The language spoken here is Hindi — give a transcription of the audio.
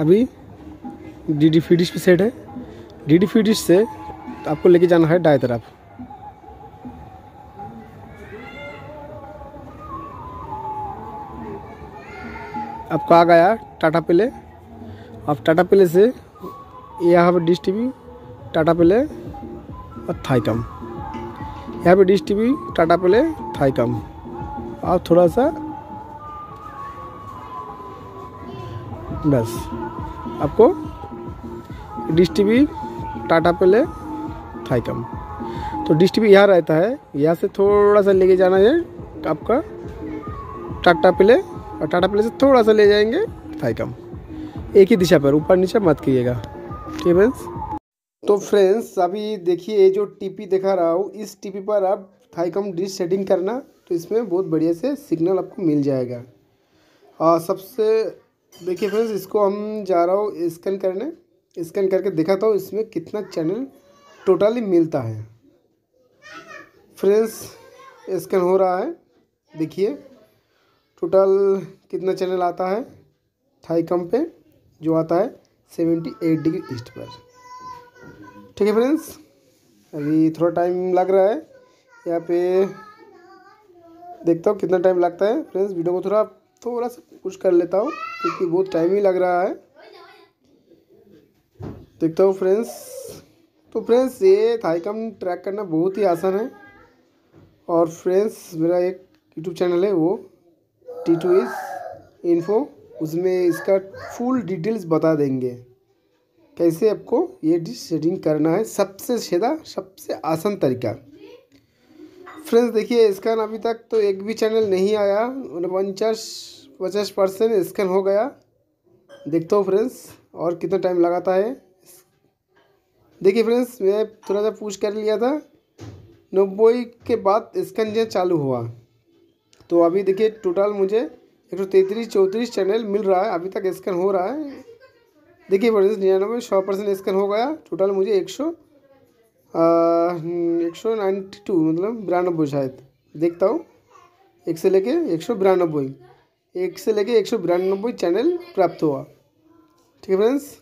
अभी डी डी फीडिश पे सेट है। डी डी फीडिश से आपको लेके जाना है दाएँ तरफ़। आपको आ गया टाटा प्ले अब टाटा प्ले से यहाँ पर डिश टीवी टाटा प्ले और थाईकम यहाँ पे डिश टीवी टाटा प्ले थाईकम आप थोड़ा सा बस आपको डिश टीवी टाटा प्ले थाईकम तो डिश टीवी यहाँ रहता है यहाँ से थोड़ा सा लेके जाना है आपका टाटा प्ले और टाटा प्ले से थोड़ा सा ले जाएँगे थाईकम एक ही दिशा पर ऊपर नीचे मत कीजिएगा ठीक है तो फ्रेंड्स अभी देखिए ये जो टीपी दिखा रहा हूँ इस टीपी पर आप थाईकम डिश सेटिंग करना तो इसमें बहुत बढ़िया से सिग्नल आपको मिल जाएगा और सबसे देखिए फ्रेंड्स इसको हम जा रहा हूँ स्कैन करने। स्कैन करके दिखाता हूँ, इसमें कितना चैनल टोटली मिलता है। फ्रेंड्स स्कैन हो रहा है। देखिए टोटल कितना चैनल आता है? थाई कम पे, जो आता है सेवेंटी एट डिग्री ईस्ट पर। ठीक है फ्रेंड्स अभी थोड़ा टाइम लग रहा है। यहाँ पे देखता हूँ कितना टाइम लगता है। फ्रेंड्स वीडियो को थोड़ा थोड़ा सा कुछ कर लेता हूँ, क्योंकि बहुत टाइम ही लग रहा है। देखता हूँ फ्रेंड्स तो फ्रेंड्स ये थाईकम ट्रैक करना बहुत ही आसान है। और फ्रेंड्स मेरा एक यूट्यूब चैनल है, वो टी टू इस इन्फो उसमें इसका फुल डिटेल्स बता देंगे। कैसे आपको ये डिश सेटिंग करना है, सबसे सीधा, सबसे आसान तरीका। फ्रेंड्स, देखिए स्कैन अभी तक तो एक भी चैनल नहीं आया। उनचास पचास परसेंट स्कैन हो गया। देखता हूँ फ्रेंड्स, और कितना टाइम लगाता है। देखिए फ्रेंड्स, मैं थोड़ा सा पूछ कर लिया था। नब्बे के बाद स्कैन जो चालू हुआ। तो अभी देखिए टोटल मुझे एक सौ तैंतीस, चौंतीस चैनल मिल रहा है। अभी तक स्कैन हो रहा है। देखिए फ्रेंड्स, निन्यानवे, सौ परसेंट स्कैन हो गया। टोटल मुझे एक सौ एक सौ नाइन्टी टू मतलब बिरानबे शायद। देखता हूँ। एक से लेके एक सौ बिरानबे एक से लेके एक सौ बिरानबे चैनल प्राप्त हुआ। ठीक है फ्रेंड्स